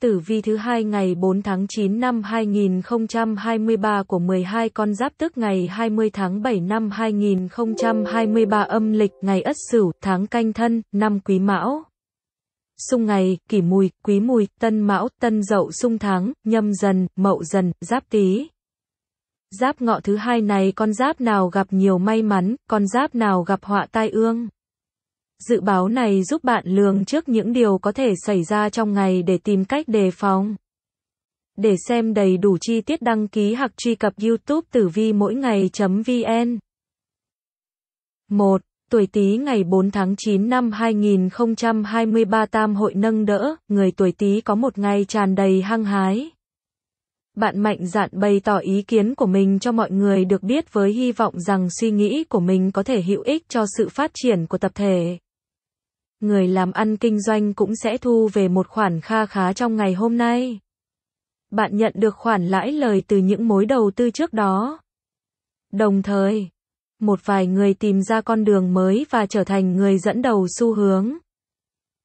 Tử vi thứ hai ngày 4 tháng 9 năm 2023 của 12 con giáp tức ngày 20 tháng 7 năm 2023 âm lịch ngày Ất Sửu, tháng Canh Thân, năm Quý Mão. Xung ngày, Kỷ Mùi, Quý Mùi, Tân Mão, Tân Dậu xung tháng, Nhâm Dần, Mậu Dần, Giáp Tý. Giáp ngọ thứ hai này con giáp nào gặp nhiều may mắn, con giáp nào gặp họa tai ương. Dự báo này giúp bạn lường trước những điều có thể xảy ra trong ngày để tìm cách đề phòng. Để xem đầy đủ chi tiết đăng ký hoặc truy cập YouTube Tử vi mỗi ngày.vn. 1. Tuổi Tý ngày 4 tháng 9 năm 2023 Tam hội nâng đỡ, người tuổi Tý có một ngày tràn đầy hăng hái. Bạn mạnh dạn bày tỏ ý kiến của mình cho mọi người được biết với hy vọng rằng suy nghĩ của mình có thể hữu ích cho sự phát triển của tập thể người làm ăn kinh doanh cũng sẽ thu về một khoản kha khá trong ngày hôm nay. Bạn nhận được khoản lãi lời từ những mối đầu tư trước đó. Đồng thời, một vài người tìm ra con đường mới và trở thành người dẫn đầu xu hướng.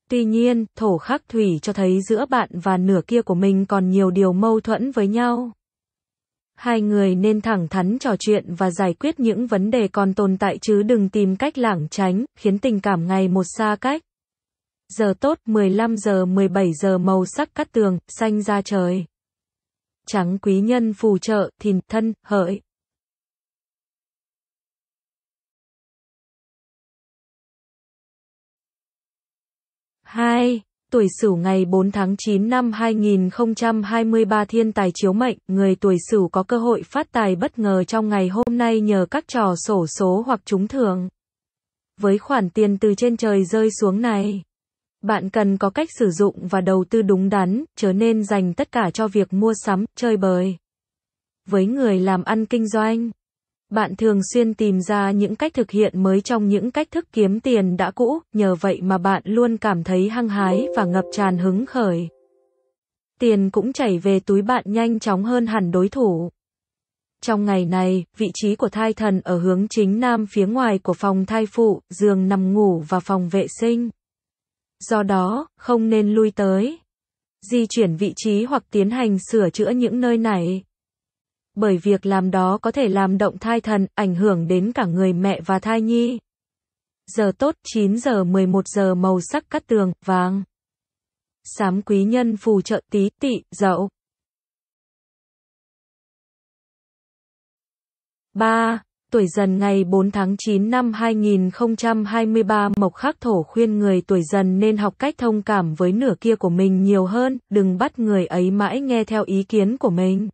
Tuy nhiên, thổ khắc thủy cho thấy giữa bạn và nửa kia của mình còn nhiều điều mâu thuẫn với nhau. Hai người nên thẳng thắn trò chuyện và giải quyết những vấn đề còn tồn tại chứ đừng tìm cách lảng tránh, khiến tình cảm ngày một xa cách. Giờ tốt 15 giờ 17 giờ màu sắc cắt tường, xanh ra trời. Trắng quý nhân phù trợ, thìn, thân, hợi. Hai, tuổi Sửu ngày 4 tháng 9 năm 2023 thiên tài chiếu mệnh, người tuổi Sửu có cơ hội phát tài bất ngờ trong ngày hôm nay nhờ các trò sổ số hoặc trúng thưởng. Với khoản tiền từ trên trời rơi xuống này, bạn cần có cách sử dụng và đầu tư đúng đắn, chớ nên dành tất cả cho việc mua sắm, chơi bời. Với người làm ăn kinh doanh, bạn thường xuyên tìm ra những cách thực hiện mới trong những cách thức kiếm tiền đã cũ, nhờ vậy mà bạn luôn cảm thấy hăng hái và ngập tràn hứng khởi. Tiền cũng chảy về túi bạn nhanh chóng hơn hẳn đối thủ. Trong ngày này, vị trí của thai thần ở hướng chính nam phía ngoài của phòng thai phụ, giường nằm ngủ và phòng vệ sinh. Do đó, không nên lui tới, di chuyển vị trí hoặc tiến hành sửa chữa những nơi này. Bởi việc làm đó có thể làm động thai thần, ảnh hưởng đến cả người mẹ và thai nhi. Giờ tốt 9 giờ 11 giờ màu sắc cắt tường, vàng. Sám quý nhân phù trợ tí tị, dậu. 3 tuổi dần ngày 4 tháng 9 năm 2023 Mộc Khắc Thổ khuyên người tuổi dần nên học cách thông cảm với nửa kia của mình nhiều hơn, đừng bắt người ấy mãi nghe theo ý kiến của mình.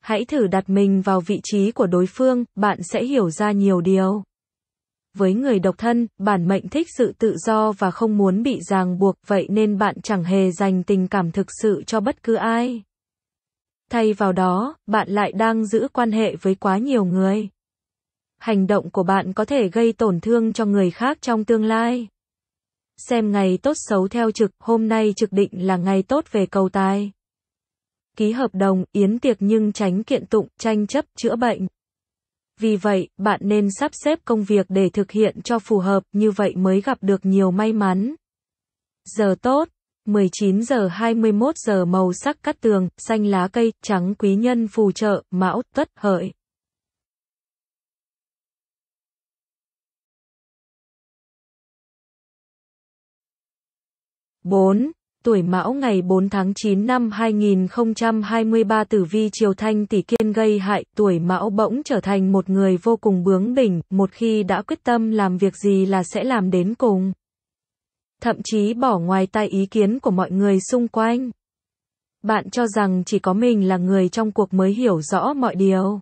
Hãy thử đặt mình vào vị trí của đối phương, bạn sẽ hiểu ra nhiều điều. Với người độc thân, bản mệnh thích sự tự do và không muốn bị ràng buộc, vậy nên bạn chẳng hề dành tình cảm thực sự cho bất cứ ai. Thay vào đó, bạn lại đang giữ quan hệ với quá nhiều người hành động của bạn có thể gây tổn thương cho người khác trong tương lai. Xem ngày tốt xấu theo trực, hôm nay trực định là ngày tốt về cầu tài. Ký hợp đồng, yến tiệc nhưng tránh kiện tụng, tranh chấp, chữa bệnh. Vì vậy, bạn nên sắp xếp công việc để thực hiện cho phù hợp, như vậy mới gặp được nhiều may mắn. Giờ tốt 19 giờ 21 giờ màu sắc cắt tường, xanh lá cây, trắng quý nhân phù trợ, mão, tuất, hợi. 4. Tuổi Mão ngày 4 tháng 9 năm 2023 tử vi Triều Thanh tỷ kiên gây hại, tuổi Mão bỗng trở thành một người vô cùng bướng bỉnh, một khi đã quyết tâm làm việc gì là sẽ làm đến cùng. Thậm chí bỏ ngoài tai ý kiến của mọi người xung quanh. Bạn cho rằng chỉ có mình là người trong cuộc mới hiểu rõ mọi điều.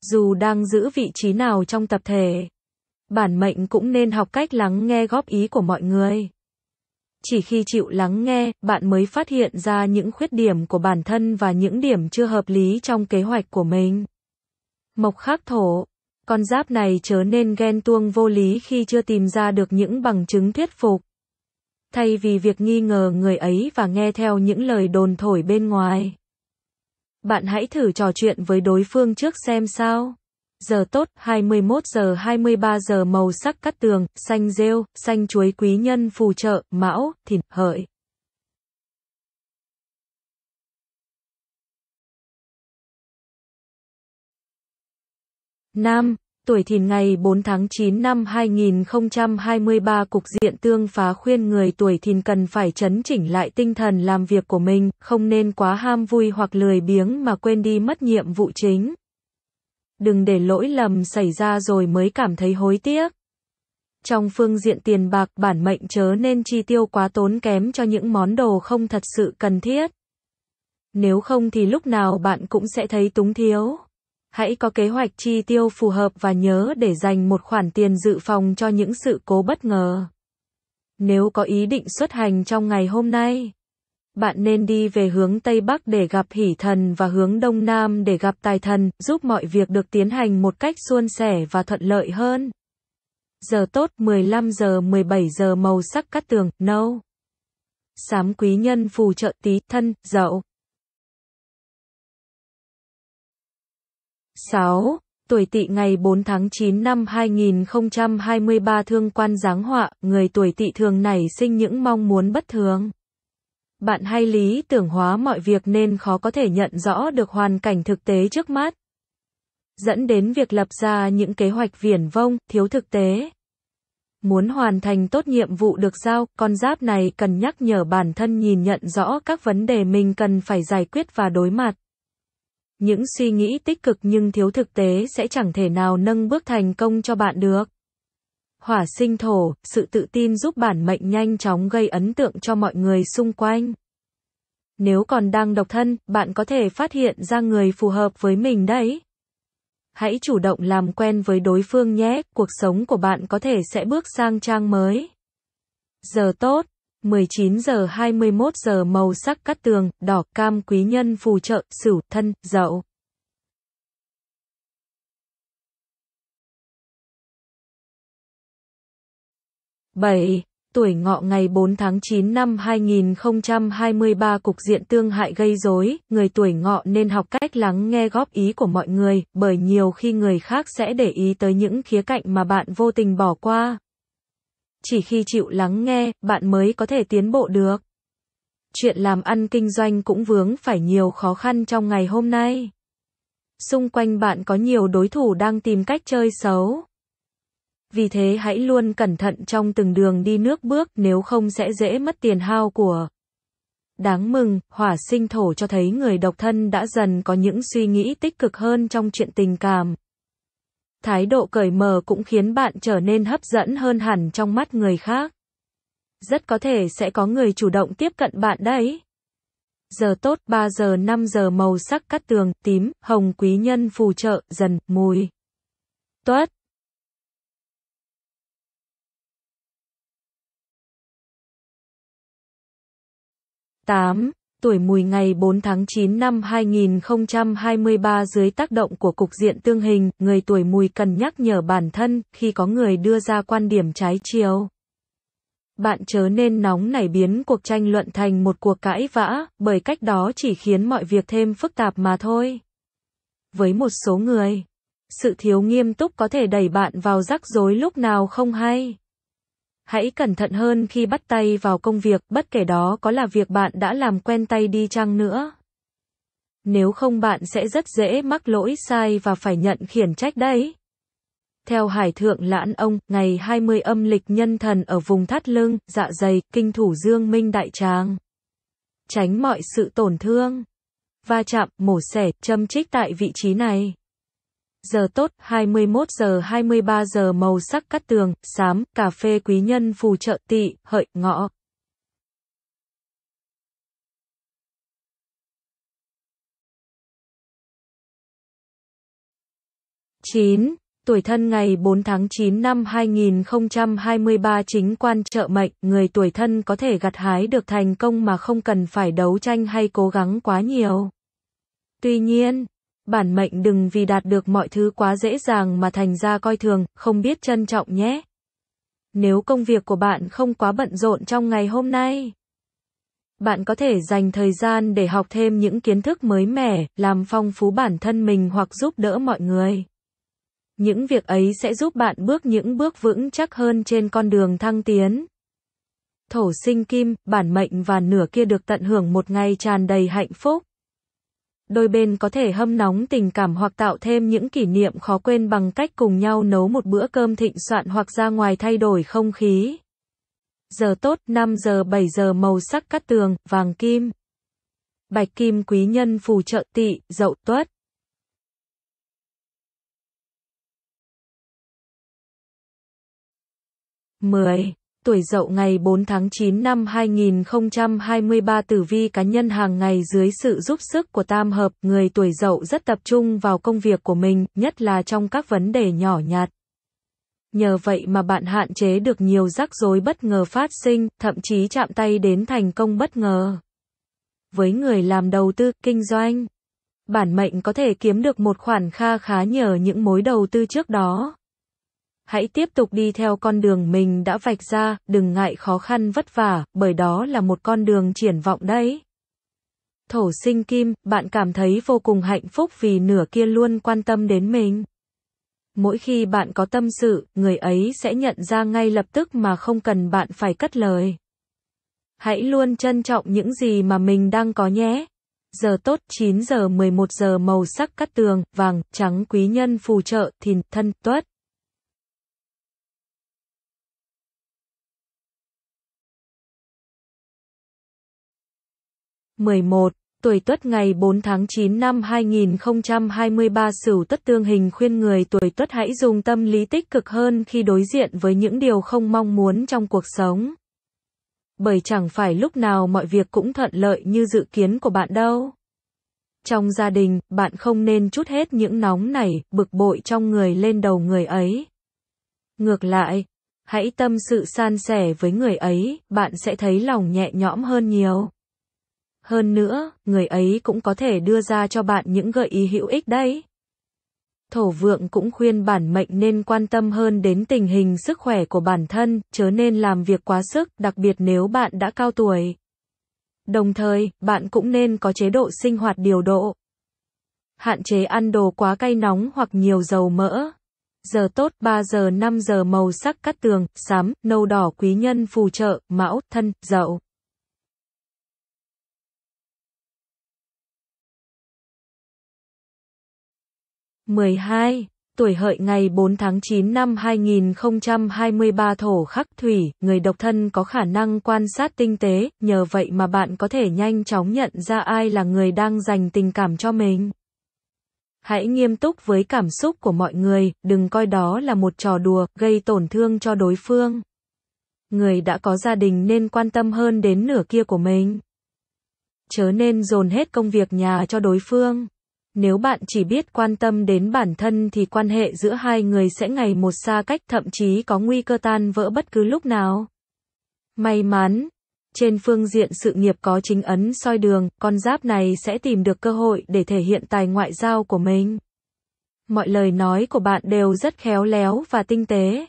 Dù đang giữ vị trí nào trong tập thể, bản mệnh cũng nên học cách lắng nghe góp ý của mọi người. Chỉ khi chịu lắng nghe, bạn mới phát hiện ra những khuyết điểm của bản thân và những điểm chưa hợp lý trong kế hoạch của mình. Mộc khắc thổ. Con giáp này trở nên ghen tuông vô lý khi chưa tìm ra được những bằng chứng thuyết phục. Thay vì việc nghi ngờ người ấy và nghe theo những lời đồn thổi bên ngoài. Bạn hãy thử trò chuyện với đối phương trước xem sao giờ tốt 21 giờ 23 giờ màu sắc cắt tường, xanh rêu, xanh chuối quý nhân phù trợ, mão, thìn, hợi. Nam, tuổi thìn ngày 4 tháng 9 năm 2023 cục diện tương phá khuyên người tuổi thìn cần phải chấn chỉnh lại tinh thần làm việc của mình, không nên quá ham vui hoặc lười biếng mà quên đi mất nhiệm vụ chính. Đừng để lỗi lầm xảy ra rồi mới cảm thấy hối tiếc. Trong phương diện tiền bạc, bản mệnh chớ nên chi tiêu quá tốn kém cho những món đồ không thật sự cần thiết. Nếu không thì lúc nào bạn cũng sẽ thấy túng thiếu. Hãy có kế hoạch chi tiêu phù hợp và nhớ để dành một khoản tiền dự phòng cho những sự cố bất ngờ. Nếu có ý định xuất hành trong ngày hôm nay, bạn nên đi về hướng Tây Bắc để gặp hỷ thần và hướng Đông Nam để gặp tài thần, giúp mọi việc được tiến hành một cách suôn sẻ và thuận lợi hơn. Giờ tốt 15 giờ 17 giờ màu sắc cát tường, nâu. No. Sám quý nhân phù trợ tí, thân, dậu. 6. Tuổi tỵ ngày 4 tháng 9 năm 2023 thương quan giáng họa, người tuổi tỵ thường nảy sinh những mong muốn bất thường. Bạn hay lý tưởng hóa mọi việc nên khó có thể nhận rõ được hoàn cảnh thực tế trước mắt. Dẫn đến việc lập ra những kế hoạch viển vông, thiếu thực tế. Muốn hoàn thành tốt nhiệm vụ được giao, con giáp này cần nhắc nhở bản thân nhìn nhận rõ các vấn đề mình cần phải giải quyết và đối mặt. Những suy nghĩ tích cực nhưng thiếu thực tế sẽ chẳng thể nào nâng bước thành công cho bạn được. Hỏa sinh thổ, sự tự tin giúp bản mệnh nhanh chóng gây ấn tượng cho mọi người xung quanh. Nếu còn đang độc thân, bạn có thể phát hiện ra người phù hợp với mình đấy. Hãy chủ động làm quen với đối phương nhé, cuộc sống của bạn có thể sẽ bước sang trang mới. Giờ tốt, 19 giờ 21 giờ màu sắc cắt tường, đỏ, cam quý nhân phù trợ, sửu, thân, dậu. Bảy Tuổi ngọ ngày 4 tháng 9 năm 2023 cục diện tương hại gây rối, người tuổi ngọ nên học cách lắng nghe góp ý của mọi người, bởi nhiều khi người khác sẽ để ý tới những khía cạnh mà bạn vô tình bỏ qua. Chỉ khi chịu lắng nghe, bạn mới có thể tiến bộ được. Chuyện làm ăn kinh doanh cũng vướng phải nhiều khó khăn trong ngày hôm nay. Xung quanh bạn có nhiều đối thủ đang tìm cách chơi xấu. Vì thế hãy luôn cẩn thận trong từng đường đi nước bước nếu không sẽ dễ mất tiền hao của. Đáng mừng, hỏa sinh thổ cho thấy người độc thân đã dần có những suy nghĩ tích cực hơn trong chuyện tình cảm. Thái độ cởi mở cũng khiến bạn trở nên hấp dẫn hơn hẳn trong mắt người khác. Rất có thể sẽ có người chủ động tiếp cận bạn đấy. Giờ tốt 3 giờ 5 giờ màu sắc cắt tường, tím, hồng quý nhân phù trợ, dần, mùi. Tuất. 8. Tuổi mùi ngày 4 tháng 9 năm 2023 dưới tác động của cục diện tương hình, người tuổi mùi cần nhắc nhở bản thân khi có người đưa ra quan điểm trái chiều. Bạn chớ nên nóng nảy biến cuộc tranh luận thành một cuộc cãi vã, bởi cách đó chỉ khiến mọi việc thêm phức tạp mà thôi. Với một số người, sự thiếu nghiêm túc có thể đẩy bạn vào rắc rối lúc nào không hay. Hãy cẩn thận hơn khi bắt tay vào công việc, bất kể đó có là việc bạn đã làm quen tay đi chăng nữa. Nếu không bạn sẽ rất dễ mắc lỗi sai và phải nhận khiển trách đấy. Theo Hải Thượng Lãn Ông, ngày 20 âm lịch nhân thần ở vùng thắt lưng, dạ dày, kinh thủ dương minh đại tràng. Tránh mọi sự tổn thương, va chạm, mổ xẻ, châm trích tại vị trí này. Giờ tốt, 21 giờ 23 giờ màu sắc cắt tường, xám, cà phê quý nhân phù trợ tỵ, hợi, ngọ. chín Tuổi thân ngày 4 tháng 9 năm 2023 chính quan trợ mệnh, người tuổi thân có thể gặt hái được thành công mà không cần phải đấu tranh hay cố gắng quá nhiều. Tuy nhiên, bản mệnh đừng vì đạt được mọi thứ quá dễ dàng mà thành ra coi thường, không biết trân trọng nhé. Nếu công việc của bạn không quá bận rộn trong ngày hôm nay, bạn có thể dành thời gian để học thêm những kiến thức mới mẻ, làm phong phú bản thân mình hoặc giúp đỡ mọi người. Những việc ấy sẽ giúp bạn bước những bước vững chắc hơn trên con đường thăng tiến. Thổ sinh kim, bản mệnh và nửa kia được tận hưởng một ngày tràn đầy hạnh phúc. Đôi bên có thể hâm nóng tình cảm hoặc tạo thêm những kỷ niệm khó quên bằng cách cùng nhau nấu một bữa cơm thịnh soạn hoặc ra ngoài thay đổi không khí. Giờ tốt 5 giờ 7 giờ màu sắc cát tường, vàng kim. Bạch kim quý nhân phù trợ tỵ, dậu tuất. mười Tuổi dậu ngày 4 tháng 9 năm 2023 tử vi cá nhân hàng ngày dưới sự giúp sức của tam hợp, người tuổi dậu rất tập trung vào công việc của mình, nhất là trong các vấn đề nhỏ nhặt. Nhờ vậy mà bạn hạn chế được nhiều rắc rối bất ngờ phát sinh, thậm chí chạm tay đến thành công bất ngờ. Với người làm đầu tư, kinh doanh, bản mệnh có thể kiếm được một khoản kha khá nhờ những mối đầu tư trước đó. Hãy tiếp tục đi theo con đường mình đã vạch ra, đừng ngại khó khăn vất vả, bởi đó là một con đường triển vọng đấy. Thổ sinh kim, bạn cảm thấy vô cùng hạnh phúc vì nửa kia luôn quan tâm đến mình. Mỗi khi bạn có tâm sự, người ấy sẽ nhận ra ngay lập tức mà không cần bạn phải cất lời. Hãy luôn trân trọng những gì mà mình đang có nhé. Giờ tốt 9 giờ 11 giờ màu sắc cắt tường, vàng, trắng quý nhân phù trợ, thìn, thân, tuất. Mười một Tuổi Tuất ngày 4 tháng 9 năm 2023 Sửu Tuất tương hình khuyên người tuổi Tuất hãy dùng tâm lý tích cực hơn khi đối diện với những điều không mong muốn trong cuộc sống. Bởi chẳng phải lúc nào mọi việc cũng thuận lợi như dự kiến của bạn đâu. Trong gia đình, bạn không nên chút hết những nóng nảy, bực bội trong người lên đầu người ấy. Ngược lại, hãy tâm sự san sẻ với người ấy, bạn sẽ thấy lòng nhẹ nhõm hơn nhiều. Hơn nữa, người ấy cũng có thể đưa ra cho bạn những gợi ý hữu ích đấy. Thổ vượng cũng khuyên bản mệnh nên quan tâm hơn đến tình hình sức khỏe của bản thân, chớ nên làm việc quá sức, đặc biệt nếu bạn đã cao tuổi. Đồng thời, bạn cũng nên có chế độ sinh hoạt điều độ. Hạn chế ăn đồ quá cay nóng hoặc nhiều dầu mỡ. Giờ tốt 3 giờ 5 giờ màu sắc cắt tường, xám, nâu đỏ quý nhân phù trợ, mão, thân, dậu. 12. Tuổi hợi ngày 4 tháng 9 năm 2023 thổ khắc thủy, người độc thân có khả năng quan sát tinh tế, nhờ vậy mà bạn có thể nhanh chóng nhận ra ai là người đang dành tình cảm cho mình. Hãy nghiêm túc với cảm xúc của mọi người, đừng coi đó là một trò đùa, gây tổn thương cho đối phương. Người đã có gia đình nên quan tâm hơn đến nửa kia của mình. Chớ nên dồn hết công việc nhà cho đối phương. Nếu bạn chỉ biết quan tâm đến bản thân thì quan hệ giữa hai người sẽ ngày một xa cách thậm chí có nguy cơ tan vỡ bất cứ lúc nào. May mắn, trên phương diện sự nghiệp có chính ấn soi đường, con giáp này sẽ tìm được cơ hội để thể hiện tài ngoại giao của mình. Mọi lời nói của bạn đều rất khéo léo và tinh tế,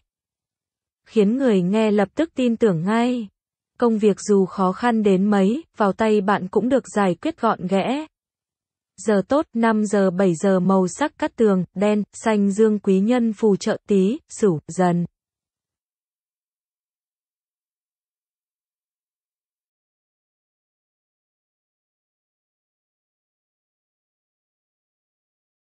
khiến người nghe lập tức tin tưởng ngay. Công việc dù khó khăn đến mấy, vào tay bạn cũng được giải quyết gọn ghẽ giờ tốt 5 giờ 7 giờ màu sắc cắt tường, đen, xanh dương quý nhân phù trợ tí, sửu, dần.